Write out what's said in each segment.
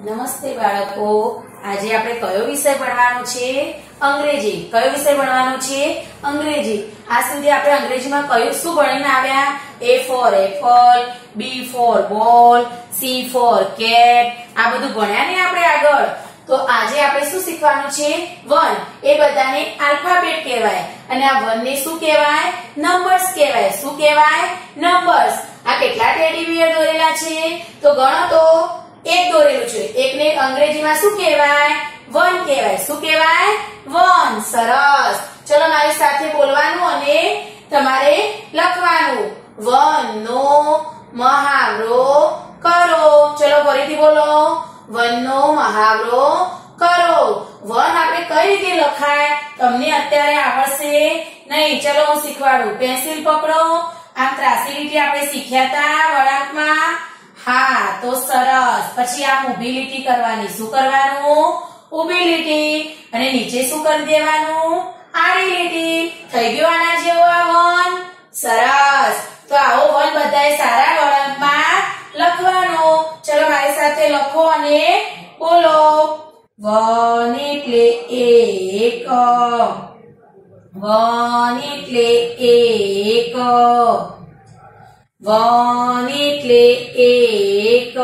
નમસ્તે બાળકો. આજે આપણે કયો વિષય ભણવાનો છે? અંગ્રેજી. કયો વિષય ભણવાનો છે? અંગ્રેજી. આ સુધી આપણે અંગ્રેજીમાં કયું શું ભણીને આવ્યા? A for apple B for ball C for cat આ બધું ભણ્યા ને આપણે આગળ? તો આજે આપણે શું શીખવાનું છે? વન. એ બધાને આલ્ફાબેટ કહેવાય. અને આ વન ને શું કહેવાય? નંબર્સ કહેવાય. શું કહેવાય? નંબર્સ આ કેટલા ટેડી દોરેલા છે? તો ગણો તો. એક દોરેલું છે. એકને અંગ્રેજીમાં શું કહેવાય? વન કહેવાય. શું કહેવાય? વન. સરસ. ચલો મારી સાથે બોલવાનું અને તમારે લખવાનું. વન નો મહાવરો કરો. ચલો ફરીથી બોલો. વન નો મહાવરો કરો. વન આપણે કઈ રીતે લખાય? તમને અત્યારે આવડશે નહીં. ચલો હું શીખવાડું. પેન્સિલ પકડો. આમ ત્રાસી લીટી આપણે શીખ્યા હતા વળાંકમાં. હા, તો સરસ. પછી આમ ઊભી લીટી કરવાની. શું કરવાનું? ઊભી લીટી. અને નીચે શું કરી દેવાનું? આડી લીટી. થઈ ગયો આના જેવો આ વન. સરસ. તો આવો વન બધાએ સારા વળંગમાં લખવાનો. ચલો મારી સાથે લખો અને બોલો. વન એટલે એક. વન એટલે એક. વન એટલે એક.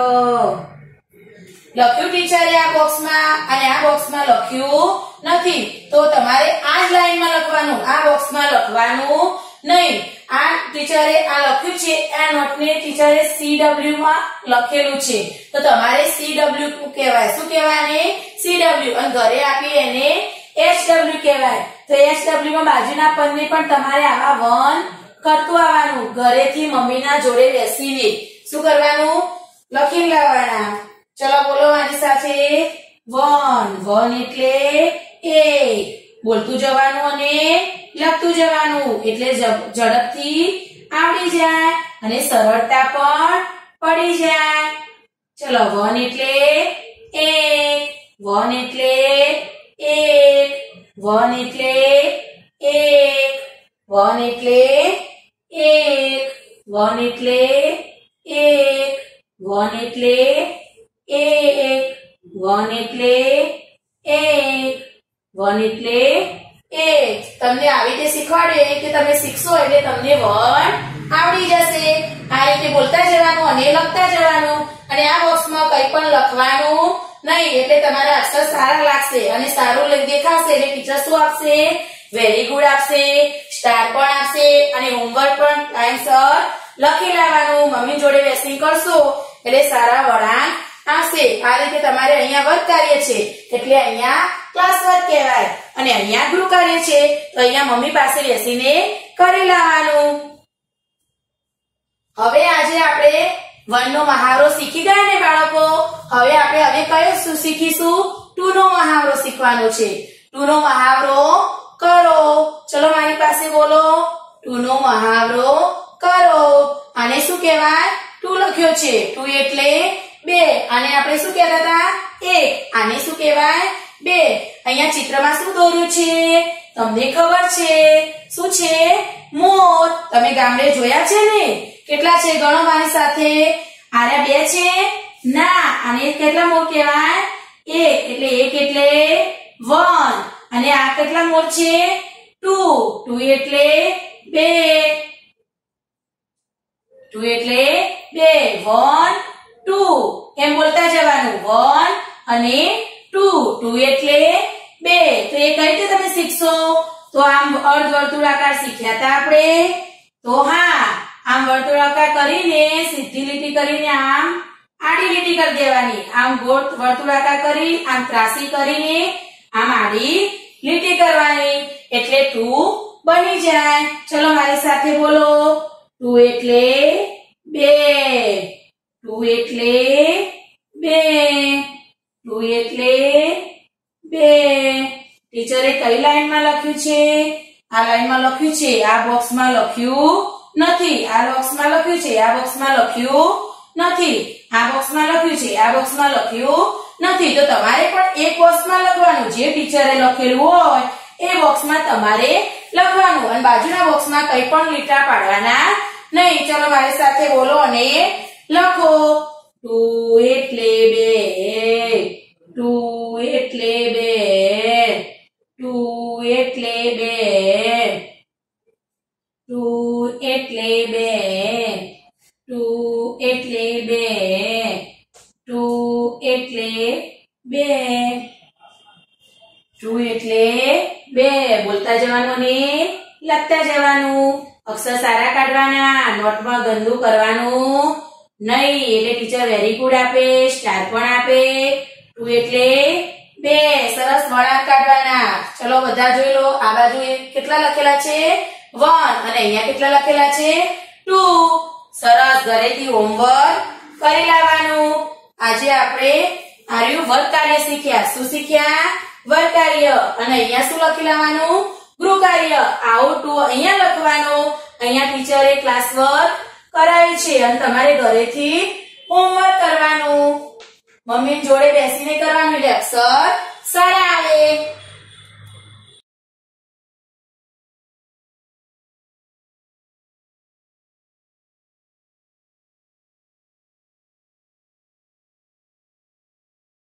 લખ્યું ટીચરે આ બોક્સમાં? અને આ બોક્સમાં લખ્યું નથી. તો તમારે આ જ લાઈનમાં લખવાનું, આ બોક્સમાં લખવાનું નહીં. આ ટીચરે આ લખ્યું છે, આ નોટને ટીચરે CW માં લખેલું છે. તો તમારે CW કહેવાય? શું કહેવાય CW અને ઘરે આપી એને HW કહેવાય. તો HW માં બાજુના પદને પણ તમારે આવા વન કરતું આવવાનું? ઘરેથી મમ્મીના જોડે બેસીને. શું કરવાનું? લખી લાવવાના. ચલો બોલો મારી સાથે. વન. વન એટલે એક બોલતું જવાનું અને લખતું જવાનું. એટલે ઝડપથી આવડી જાય અને સરળતા પણ પડી જાય. ચલો, વન એટલે એક વન એટલે એક. વન એટલે એક. વન એટલે એક, વન એટલે એક, વન એટલે એક, વન એટલે એક, વન એટલે એક. તમને આવી રીતે શીખવાડે કે તમે શીખશો એટલે તમને વન આવડી જશે. આ રીતે બોલતા જવાનું અને લખતા જવાનું. અને આ બોક્સમાં કંઈ પણ લખવાનું નહીં. એટલે તમારા અક્ષર સારા લાગશે અને સારું દેખાશે એટલે ટીચર શું આપશે? વેરી ગુડ આપશે સ્ટાર પણ આપશે અને હોમવર્ક પણ ટાઈમસર લખી લાવવાનું મમ્મી જોડે બેસીને કરશો. એટલે સારા વળાંક આવશે આ રીતે તમારે અહીંયા વર્ક કાર્ય છે. એટલે અહીંયા ક્લાસ વર્ક કહેવાય. અને અહીંયા ગૃહ કાર્ય છે. તો અહીંયા મમ્મી પાસે બેસીને કરી લાવવાનું હવે આજે આપણે વનનો મહાવરો શીખી ગયા ને બાળકો? હવે આપણે હવે કયો શીખીશું? ટુ નો મહાવરો શીખવાનો છે. ટુ નો મહાવરો કરો ચલો મારી પાસે બોલો ટુ નો મહાવરો કરો આને શું કહેવાય છે. ટુ એટલે બે. આને આપણે શું કહેતા હતા એક. આને શું કહેવાય? બે. અહીંયા ચિત્રમાં શું દોર્યું છે? તમને ખબર છે. શું છે? મોર. તમે ગામડે જોયા છે ને? કેટલા છે ગણો મારી સાથે? આર્યા બે છે? ના. આને કેટલા મોર કહેવાય? એક. એટલે એક એટલે વન. અને આ કેટલા મોર છે? ટુ. ટુ એટલે બે. ટુ એટલે બે. વન ટુ એમ બોલતા જવાનું? વન અને ટુ ટુ એટલે બે. તો એ કઈ રીતે તમે શીખશો? તો આમ અર્ધ વર્તુળાકાર શીખ્યા હતા આપણે. તો હા, આમ વર્તુળાકાર કરીને, સીધી લીટી કરીને આમ આડી લીટી કરી દેવાની. આમ ગોળ વર્તુળાકાર કરી, આમ ત્રાસી કરીને આમ આડી લીટી કરવાની. એટલે ટુ બની જાય. ચલો મારી સાથે બોલો. ટુ એટલે બે. ટુ એટલે બે. ટુ એટલે બે. ટીચરે કઈ લાઈનમાં લખ્યું છે? આ લાઈનમાં લખ્યું છે, આ બોક્સમાં લખ્યું નથી. આ બોક્સમાં લખ્યું છે, આ બોક્સમાં લખ્યું નથી. આ બોક્સમાં લખ્યું છે, આ બોક્સમાં લખ્યું નથી. તો તમારે પણ એક બોક્સમાં લખવાનું. જે ટીચરે લખેલું હોય, એ બોક્સમાં તમારે લખવાનું. અને બાજુના બોક્સમાં કંઈ પણ લીટા પાડવાના નહીં, ચલો મારી સાથે બોલો અને લખો. ટુ એટલે બે, ટુ એટલે બે, ટુ એટલે બે, ટુ એટલે બે, ટુ એટલે બે, ટુ એટલે બે. ટુ એટલે બે, બોલતા જવાનું ને લખતા જવાનું, અક્ષર સારા કાઢવાના નોટમાં ગંદુ કરવાનું. નહીં, એટલે ટીચર વેરી ગુડ આપે સ્ટાર પણ આપે. ટુ એટલે બે, સરસ વળાંક કાઢવાના. ચલો બધા જોઈ લો, આ બાજુ કેટલા લખેલા છે? વન, અને અહીંયા કેટલા લખેલા છે? ટુ. સરસ, ઘરેથી હોમવર્ક કરી લાવવાનું. આજે આપણે આર્યું વર્ગ કાર્ય શીખ્યા. શું શીખ્યા? વર્ગ કાર્ય. અને અહીંયા શું લખી લાવવાનું? ગૃહ કાર્ય આવું ટુ અહીંયા લખવાનો. અહીંયા ટીચરે ક્લાસ વર્ક કરાવી છે અને તમારે ઘરેથી હોમવર્ક કરવાનું. મમ્મી જોડે બેસીને કરવાનું એટલે અક્ષર સારા આવે